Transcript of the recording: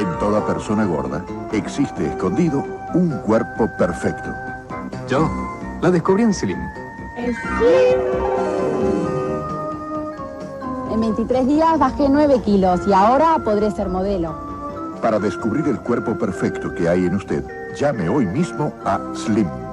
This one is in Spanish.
En toda persona gorda existe escondido un cuerpo perfecto. Yo la descubrí en Slim. En 23 días bajé 9 kilos y ahora podré ser modelo. Para descubrir el cuerpo perfecto que hay en usted, llame hoy mismo a Slim.